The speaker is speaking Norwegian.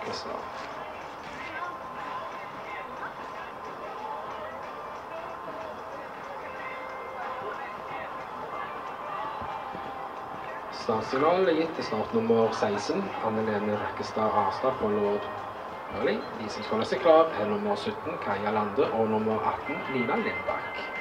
Rakkestad. Startsignal er gitt til start nummer 16. Anne Lene Rekkestad Arstad på Lord Early. De som skal holde klar, er nummer 17 Kaja Lande og nummer 18 Lina Lindbakk.